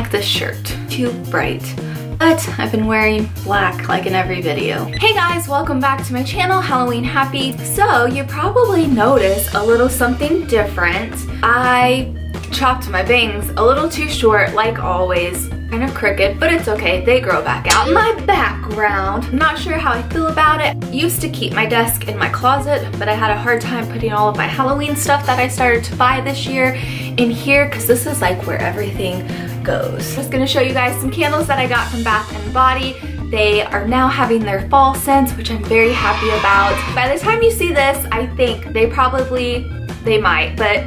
like this shirt. Too bright. But I've been wearing black like in every video. Hey guys, welcome back to my channel, Halloween Happy. So you probably noticed a little something different. I chopped my bangs a little too short like always kind of crooked, but it's okay. They grow back out. My background, I'm not sure how I feel about it. Used to keep my desk in my closet, but I had a hard time putting all of my Halloween stuff that I started to buy this year in here because this is like where everything goes. I'm just gonna show you guys some candles that I got from Bath and Body. They are now having their fall scents, which I'm very happy about. By the time you see this, I think they probably, they might, but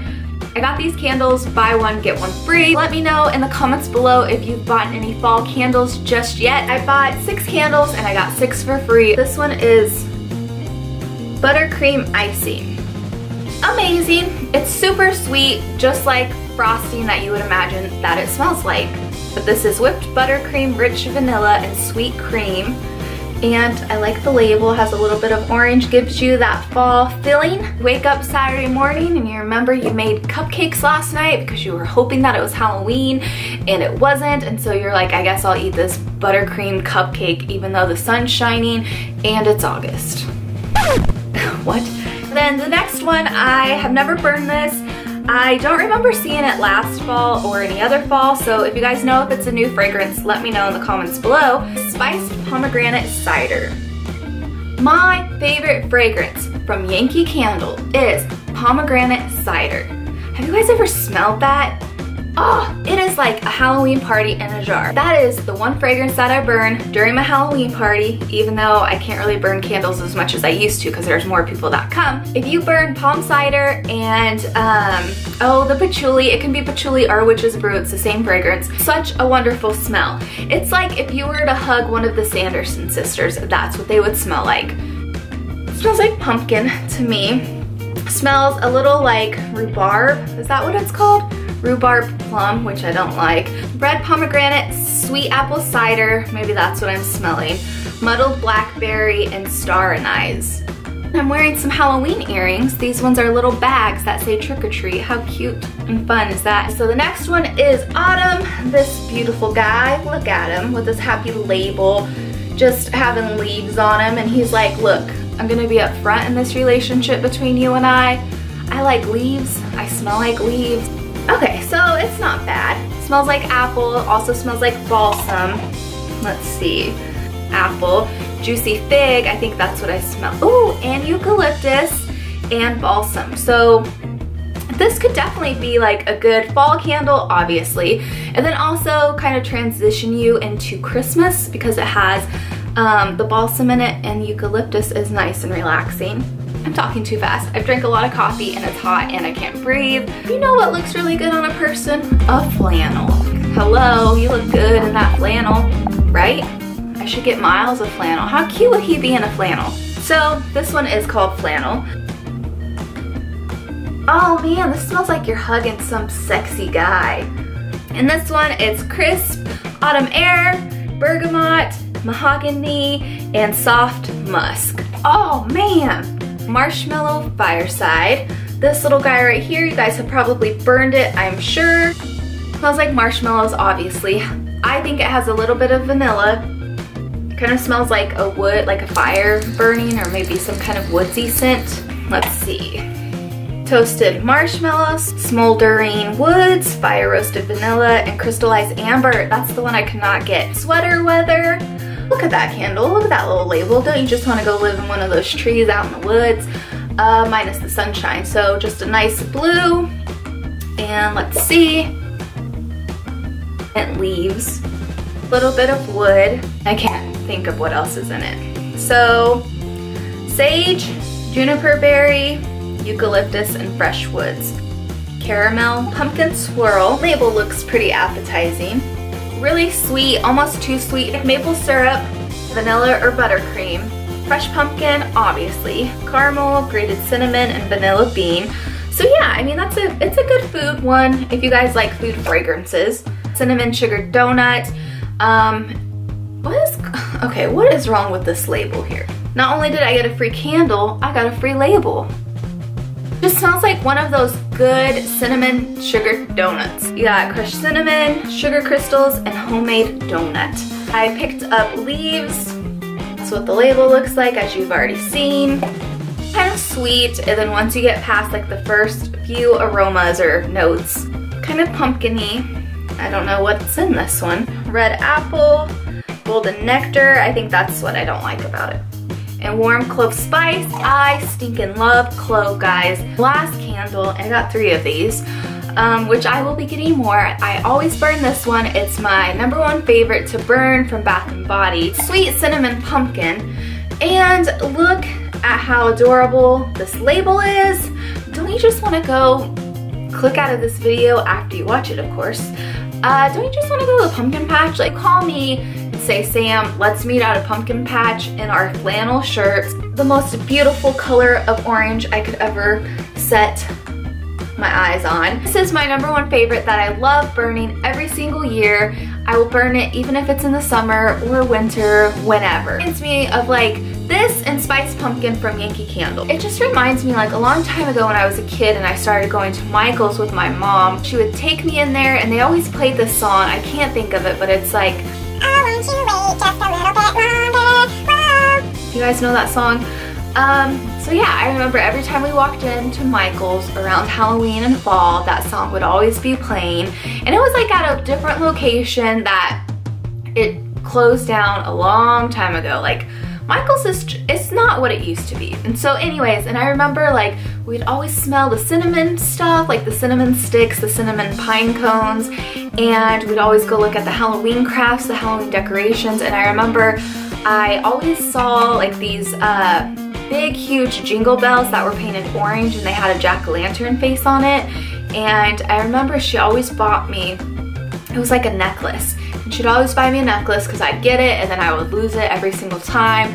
I got these candles, buy one, get one free. Let me know in the comments below if you've bought any fall candles just yet. I bought six candles and I got six for free. This one is buttercream icing. Amazing. It's super sweet, just like frosting that you would imagine that it smells like. But this is whipped buttercream, rich vanilla, and sweet cream and I like the label, has a little bit of orange, gives you that fall feeling. Wake up Saturday morning and you remember you made cupcakes last night because you were hoping that it was Halloween and it wasn't and so you're like, I guess I'll eat this buttercream cupcake even though the sun's shining and it's August. what? Then the next one, I have never burned this. I don't remember seeing it last fall or any other fall, so if you guys know if it's a new fragrance, let me know in the comments below. Spiced Pomegranate Cider. My favorite fragrance from Yankee Candle is Pomegranate Cider. Have you guys ever smelled that? Oh, it is like a Halloween party in a jar. That is the one fragrance that I burn during my Halloween party, even though I can't really burn candles as much as I used to because there's more people that come. If you burn palm cider and, um, oh, the patchouli, it can be patchouli or witch's brew, it's the same fragrance. Such a wonderful smell. It's like if you were to hug one of the Sanderson sisters, that's what they would smell like. It smells like pumpkin to me. Smells a little like rhubarb, is that what it's called? Rhubarb plum, which I don't like, red pomegranate, sweet apple cider, maybe that's what I'm smelling, muddled blackberry, and star anise. I'm wearing some Halloween earrings. These ones are little bags that say trick or treat. How cute and fun is that? So the next one is Autumn, this beautiful guy. Look at him with this happy label, just having leaves on him. And he's like, look, I'm gonna be up front in this relationship between you and I. I like leaves, I smell like leaves. Okay, so it's not bad. Smells like apple, also smells like balsam. Let's see, apple. Juicy fig, I think that's what I smell. Oh, and eucalyptus and balsam. So this could definitely be like a good fall candle, obviously. And then also kind of transition you into Christmas because it has um, the balsam in it and eucalyptus is nice and relaxing. I'm talking too fast. I've drank a lot of coffee and it's hot and I can't breathe. You know what looks really good on a person? A flannel. Hello, you look good in that flannel, right? I should get Miles a flannel. How cute would he be in a flannel? So this one is called flannel. Oh man, this smells like you're hugging some sexy guy. And this one, it's crisp, autumn air, bergamot, mahogany, and soft musk. Oh man, Marshmallow Fireside. This little guy right here, you guys have probably burned it, I'm sure. Smells like marshmallows, obviously. I think it has a little bit of vanilla. Kind of smells like a wood, like a fire burning or maybe some kind of woodsy scent. Let's see. Toasted marshmallows, smoldering woods, fire roasted vanilla, and crystallized amber. That's the one I cannot get. Sweater weather, Look at that candle, look at that little label. Don't you just wanna go live in one of those trees out in the woods? Uh, minus the sunshine. So just a nice blue. And let's see. It leaves. A little bit of wood. I can't think of what else is in it. So sage, juniper berry, eucalyptus, and fresh woods. Caramel, pumpkin swirl. Label looks pretty appetizing really sweet, almost too sweet. Maple syrup, vanilla or buttercream, fresh pumpkin, obviously, caramel, grated cinnamon, and vanilla bean. So yeah, I mean, that's a, it's a good food one if you guys like food fragrances. Cinnamon sugar donut. Um, what is, okay, what is wrong with this label here? Not only did I get a free candle, I got a free label. Just smells like one of those good cinnamon sugar donuts. You got crushed cinnamon, sugar crystals, and homemade donut. I picked up leaves. That's what the label looks like, as you've already seen. Kind of sweet, and then once you get past like the first few aromas or notes, kind of pumpkiny. I don't know what's in this one. Red apple, golden nectar. I think that's what I don't like about it and warm clove spice. I stinking love clove, guys. Last candle, I got three of these, um, which I will be getting more. I always burn this one. It's my number one favorite to burn from Bath & Body. Sweet Cinnamon Pumpkin. And look at how adorable this label is. Don't you just want to go click out of this video after you watch it, of course. Uh, don't you just want to go to the pumpkin patch? Like, call me say, Sam, let's meet at a pumpkin patch in our flannel shirts. The most beautiful color of orange I could ever set my eyes on. This is my number one favorite that I love burning every single year. I will burn it even if it's in the summer or winter, whenever. It reminds me of like this and Spiced Pumpkin from Yankee Candle. It just reminds me like a long time ago when I was a kid and I started going to Michael's with my mom. She would take me in there and they always played this song. I can't think of it, but it's like you guys know that song? Um, so yeah, I remember every time we walked into Michael's around Halloween and fall, that song would always be playing. And it was like at a different location that it closed down a long time ago. Like Michael's is it's not what it used to be. And so anyways, and I remember like we'd always smell the cinnamon stuff, like the cinnamon sticks, the cinnamon pine cones, and we'd always go look at the Halloween crafts, the Halloween decorations, and I remember I always saw like these uh, big huge jingle bells that were painted orange and they had a jack-o'-lantern face on it and I remember she always bought me it was like a necklace she'd always buy me a necklace because I'd get it and then I would lose it every single time.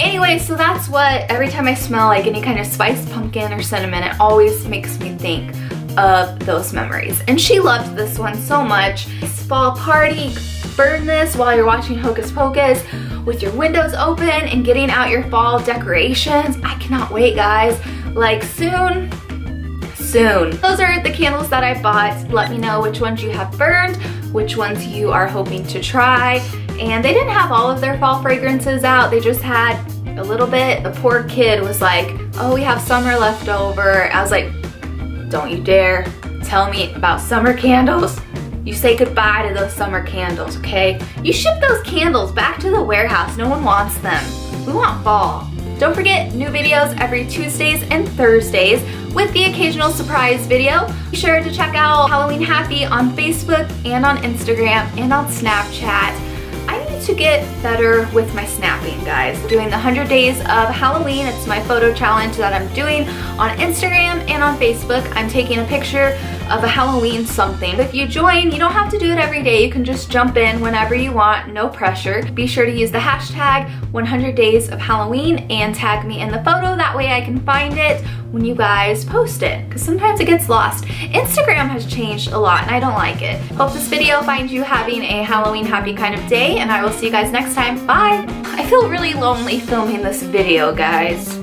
Anyway, so that's what, every time I smell like any kind of spiced pumpkin or cinnamon, it always makes me think of those memories. And she loved this one so much. Fall party, burn this while you're watching Hocus Pocus with your windows open and getting out your fall decorations. I cannot wait, guys. Like soon, soon. Those are the candles that I bought. Let me know which ones you have burned, which ones you are hoping to try. And they didn't have all of their fall fragrances out. They just had a little bit. The poor kid was like, oh, we have summer left over. I was like, don't you dare tell me about summer candles. You say goodbye to those summer candles, okay? You ship those candles back to the warehouse. No one wants them. We want fall. Don't forget, new videos every Tuesdays and Thursdays with the occasional surprise video. Be sure to check out Halloween Happy on Facebook and on Instagram and on Snapchat to get better with my snapping, guys. Doing the 100 days of Halloween. It's my photo challenge that I'm doing on Instagram and on Facebook. I'm taking a picture of a Halloween something. If you join, you don't have to do it every day. You can just jump in whenever you want, no pressure. Be sure to use the hashtag 100 days of Halloween and tag me in the photo. That way I can find it when you guys post it because sometimes it gets lost. Instagram has changed a lot and I don't like it. Hope this video finds you having a Halloween happy kind of day and I will see you guys next time. Bye! I feel really lonely filming this video, guys.